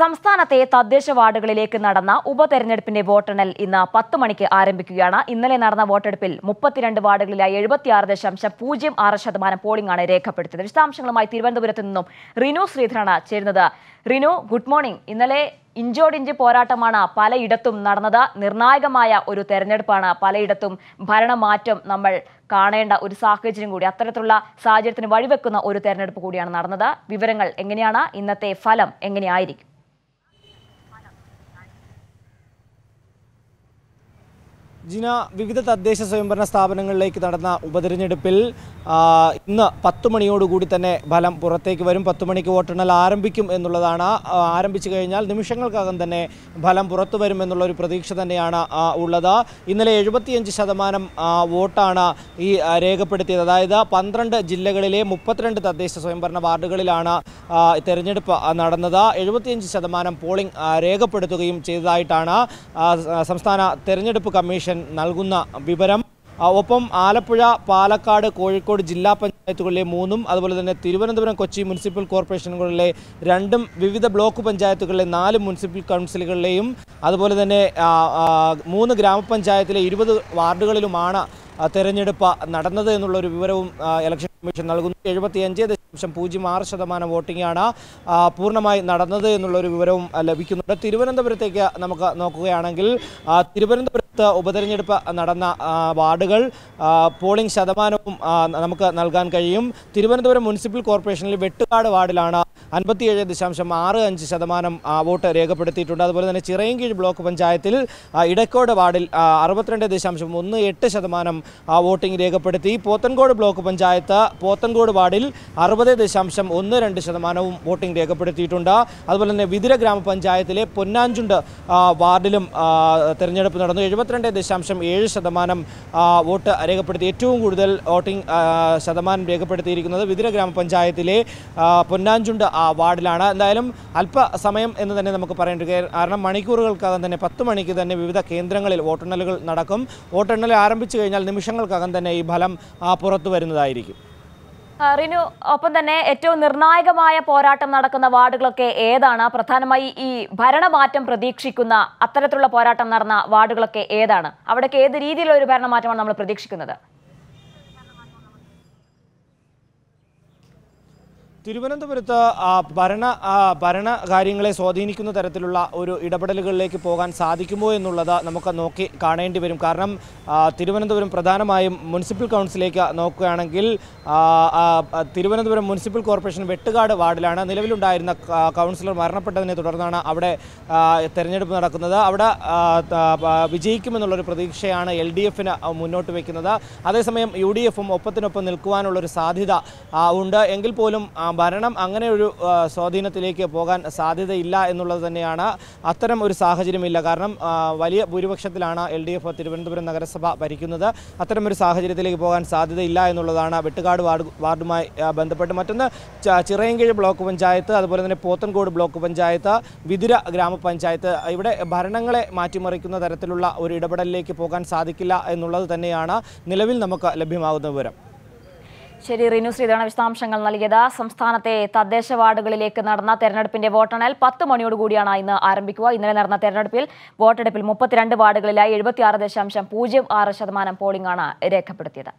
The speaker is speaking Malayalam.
സംസ്ഥാനത്തെ തദ്ദേശ വാർഡുകളിലേക്ക് നടന്ന ഉപതെരഞ്ഞെടുപ്പിന്റെ വോട്ടെണ്ണൽ ഇന്ന് പത്ത് മണിക്ക് ആരംഭിക്കുകയാണ്. ഇന്നലെ നടന്ന വോട്ടെടുപ്പിൽ മുപ്പത്തിരണ്ട് വാർഡുകളിലായി എഴുപത്തിയാറ് ദശാംശം പൂജ്യം ആറ് ശതമാനം പോളിംഗ് ആണ് രേഖപ്പെടുത്തിയത്. വിശദാംശങ്ങളുമായി തിരുവനന്തപുരത്ത് നിന്നും റിനു ശ്രീധരാണ് ചേരുന്നത്. Rinu good morning. ഇന്നലെ ഇഞ്ചോടിഞ്ച് പോരാട്ടമാണ് പലയിടത്തും നടന്നത്. നിർണായകമായ ഒരു തെരഞ്ഞെടുപ്പാണ് പലയിടത്തും ഭരണമാറ്റം നമ്മൾ കാണേണ്ട ഒരു സാഹചര്യം കൂടി അത്തരത്തിലുള്ള സാഹചര്യത്തിന് വഴിവെക്കുന്ന ഒരു തെരഞ്ഞെടുപ്പ് കൂടിയാണ് നടന്നത്. വിവരങ്ങൾ എങ്ങനെയാണ്? ഇന്നത്തെ ഫലം എങ്ങനെയായിരിക്കും? ജിന വിവിധ തദ്ദേശ സ്വയംഭരണ സ്ഥാപനങ്ങളിലേക്ക് നടന്ന ഉപതെരഞ്ഞെടുപ്പിൽ ഇന്ന് പത്ത് മണിയോടുകൂടി തന്നെ ഫലം പുറത്തേക്ക് വരും. പത്ത് മണിക്ക് വോട്ടെണ്ണൽ ആരംഭിക്കും എന്നുള്ളതാണ്. ആരംഭിച്ചു കഴിഞ്ഞാൽ നിമിഷങ്ങൾക്കകം തന്നെ ഫലം പുറത്തു വരും എന്നുള്ള ഒരു പ്രതീക്ഷ തന്നെയാണ് ഉള്ളത്. ഇന്നലെ എഴുപത്തിയഞ്ച് ശതമാനം വോട്ടാണ് ഈ രേഖപ്പെടുത്തിയത്. അതായത് പന്ത്രണ്ട് ജില്ലകളിലെ മുപ്പത്തിരണ്ട് തദ്ദേശ സ്വയംഭരണ വാർഡുകളിലാണ് തെരഞ്ഞെടുപ്പ് നടന്നത്. എഴുപത്തിയഞ്ച് ശതമാനം പോളിംഗ് രേഖപ്പെടുത്തുകയും ചെയ്തതായിട്ടാണ് സംസ്ഥാന തെരഞ്ഞെടുപ്പ് കമ്മീഷൻ നൽകുന്ന വിവരം. ഒപ്പം ആലപ്പുഴ പാലക്കാട് കോഴിക്കോട് ജില്ലാ പഞ്ചായത്തുകളിലെ മൂന്നും അതുപോലെ തന്നെ തിരുവനന്തപുരം കൊച്ചി മുനിസിപ്പൽ കോർപ്പറേഷനുകളിലെ രണ്ടും വിവിധ ബ്ലോക്ക് പഞ്ചായത്തുകളിലെ നാല് മുനിസിപ്പൽ കൗൺസിലുകളിലെയും അതുപോലെ തന്നെ മൂന്ന് ഗ്രാമപഞ്ചായത്തിലെ ഇരുപത് വാർഡുകളിലുമാണ് തെരഞ്ഞെടുപ്പ് നടന്നത് എന്നുള്ളൊരു വിവരവും ഇലക്ഷൻ കമ്മീഷൻ നൽകുന്നു. എഴുപത്തിയഞ്ച് ദശാംശം പൂജ്യം ആറ് ശതമാനം വോട്ടിംഗാണ് പൂർണമായി നടന്നത് എന്നുള്ളൊരു വിവരവും ലഭിക്കുന്നുണ്ട്. തിരുവനന്തപുരത്തേക്ക് നമുക്ക് നോക്കുകയാണെങ്കിൽ ആ, തിരുവനന്തപുരത്ത് ഉപതെരഞ്ഞെടുപ്പ് നടന്ന വാർഡുകൾ പോളിംഗ് ശതമാനവും നമുക്ക് നൽകാൻ കഴിയും. തിരുവനന്തപുരം മുനിസിപ്പൽ കോർപ്പറേഷനിൽ വെട്ടുകാട് വാർഡിലാണ് അൻപത്തിയേഴ് ദശാംശം ആറ് അഞ്ച് ശതമാനം വോട്ട് രേഖപ്പെടുത്തിയിട്ടുണ്ട്. അതുപോലെ തന്നെ ചിറയൻകീഴ് ബ്ലോക്ക് പഞ്ചായത്തിൽ ഇടക്കോട് വാർഡിൽ അറുപത്തിരണ്ട് ദശാംശം ഒന്ന് എട്ട് ശതമാനം വോട്ടിംഗ് രേഖപ്പെടുത്തി. പോത്തൻകോട് ബ്ലോക്ക് പഞ്ചായത്ത് പോത്തൻകോട് വാർഡിൽ അറുപത് ദശാംശം ഒന്ന് രണ്ട് ശതമാനവും വോട്ടിംഗ് രേഖപ്പെടുത്തിയിട്ടുണ്ട്. അതുപോലെ തന്നെ വിതിര ഗ്രാമപഞ്ചായത്തിലെ പൊന്നാഞ്ചുണ്ട് വാർഡിലും തെരഞ്ഞെടുപ്പ് നടന്നു. എഴുപത്തിരണ്ട് ദശാംശം ഏഴ് ശതമാനം വോട്ട് രേഖപ്പെടുത്തി ഏറ്റവും കൂടുതൽ വോട്ടിംഗ് ശതമാനം രേഖപ്പെടുത്തിയിരിക്കുന്നത് വിതിര ഗ്രാമപഞ്ചായത്തിലെ പൊന്നാഞ്ചുണ്ട് വാർഡിലാണ്. എന്തായാലും അല്പസമയം എന്ന് തന്നെ നമുക്ക് പറയേണ്ടി. കാരണം മണിക്കൂറുകൾക്കകം തന്നെ പത്ത് മണിക്ക് തന്നെ വിവിധ കേന്ദ്രങ്ങളിൽ വോട്ടെണ്ണലുകൾ നടക്കും. വോട്ടെണ്ണൽ ആരംഭിച്ചു കഴിഞ്ഞാൽ നിമിഷങ്ങൾക്കകം തന്നെ ഈ ഫലം പുറത്തു വരുന്നതായിരിക്കും. റിനു ഒപ്പം തന്നെ ഏറ്റവും നിർണായകമായ പോരാട്ടം നടക്കുന്ന വാർഡുകളൊക്കെ ഏതാണ്? പ്രധാനമായി ഈ ഭരണമാറ്റം പ്രതീക്ഷിക്കുന്ന അത്തരത്തിലുള്ള പോരാട്ടം നടന്ന വാർഡുകളൊക്കെ ഏതാണ്? അവിടേക്ക് ഏത് രീതിയിലുള്ള ഒരു ഭരണമാറ്റമാണ് നമ്മൾ പ്രതീക്ഷിക്കുന്നത്? തിരുവനന്തപുരത്ത് ഭരണ ഭരണ കാര്യങ്ങളെ സ്വാധീനിക്കുന്ന തരത്തിലുള്ള ഒരു ഇടപെടലുകളിലേക്ക് പോകാൻ സാധിക്കുമോ എന്നുള്ളത് നമുക്ക് നോക്കി കാണേണ്ടി വരും. കാരണം തിരുവനന്തപുരം പ്രധാനമായും മുനിസിപ്പൽ കൗൺസിലേക്ക് നോക്കുകയാണെങ്കിൽ തിരുവനന്തപുരം മുനിസിപ്പൽ കോർപ്പറേഷൻ വെട്ടുകാട് വാർഡിലാണ്. നിലവിലുണ്ടായിരുന്ന കൗൺസിലർ മരണപ്പെട്ടതിനെ തുടർന്നാണ് അവിടെ തെരഞ്ഞെടുപ്പ് നടക്കുന്നത്. അവിടെ വിജയിക്കുമെന്നുള്ളൊരു പ്രതീക്ഷയാണ് എൽ ഡി എഫിന് മുന്നോട്ട് വയ്ക്കുന്നത് അതേസമയം യു ഡി എഫും ഒപ്പത്തിനൊപ്പം നിൽക്കുവാനുള്ളൊരു സാധ്യത ഉണ്ട്. എങ്കിൽ പോലും ഭരണം അങ്ങനെ ഒരു സ്വാധീനത്തിലേക്ക് പോകാൻ സാധ്യതയില്ല എന്നുള്ളത് തന്നെയാണ് അത്തരം ഒരു സാഹചര്യമില്ല. കാരണം വലിയ ഭൂരിപക്ഷത്തിലാണ് എൽ ഡി എഫ് തിരുവനന്തപുരം നഗരസഭ ഭരിക്കുന്നത്. ഒരു സാഹചര്യത്തിലേക്ക് പോകാൻ സാധ്യതയില്ല എന്നുള്ളതാണ് വെട്ടുകാട് വാർഡ് വാർഡുമായി ബന്ധപ്പെട്ട്. മറ്റൊന്ന് ചിറയൻകീഴ് ബ്ലോക്ക് പഞ്ചായത്ത് അതുപോലെ തന്നെ പോത്തൻകോട് ബ്ലോക്ക് പഞ്ചായത്ത് വിതുര ഗ്രാമപഞ്ചായത്ത്. ഇവിടെ ഭരണങ്ങളെ മാറ്റിമറിക്കുന്ന തരത്തിലുള്ള ഒരു ഇടപെടലിലേക്ക് പോകാൻ സാധിക്കില്ല എന്നുള്ളത് തന്നെയാണ് നിലവിൽ നമുക്ക് ലഭ്യമാകുന്ന വിവരം. ശരി റിനു ശ്രീധരൻ വിശദാംശങ്ങൾ നൽകിയത്. സംസ്ഥാനത്തെ തദ്ദേശ വാർഡുകളിലേക്ക് നടന്ന തെരഞ്ഞെടുപ്പിന്റെ വോട്ടെണ്ണൽ പത്ത് മണിയോടുകൂടിയാണ് ഇന്ന് ആരംഭിക്കുക. ഇന്നലെ നടന്ന തെരഞ്ഞെടുപ്പിൽ വോട്ടെടുപ്പിൽ മുപ്പത്തിരണ്ട് വാർഡുകളിലായി എഴുപത്തിയാറ് ദശാംശം പൂജ്യം ആറ് ശതമാനം പോളിംഗാണ് രേഖപ്പെടുത്തിയത്.